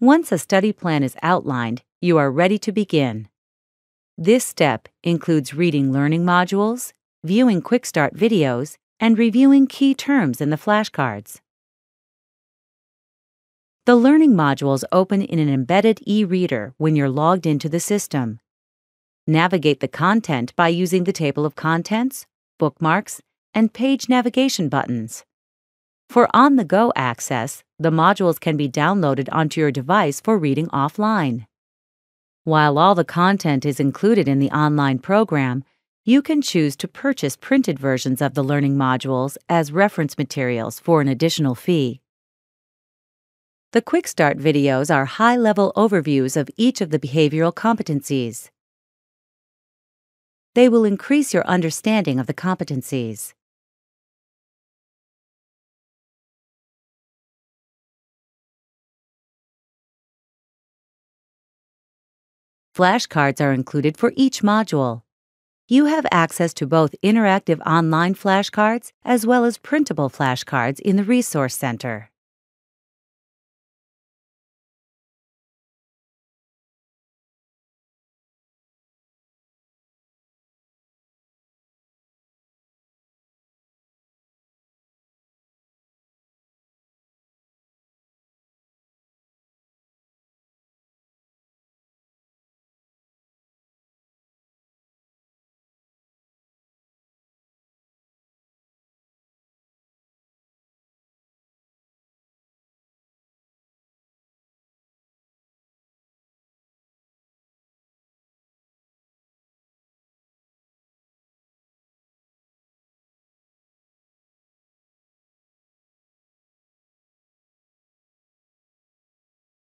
Once a study plan is outlined, you are ready to begin. This step includes reading learning modules, viewing Quick Start videos, and reviewing key terms in the flashcards. The learning modules open in an embedded e-reader when you're logged into the system. Navigate the content by using the table of contents, bookmarks, and page navigation buttons. For on the go access, the modules can be downloaded onto your device for reading offline. While all the content is included in the online program, you can choose to purchase printed versions of the learning modules as reference materials for an additional fee. The Quick Start videos are high level overviews of each of the behavioral competencies. They will increase your understanding of the competencies. Flashcards are included for each module. You have access to both interactive online flashcards as well as printable flashcards in the Resource Center.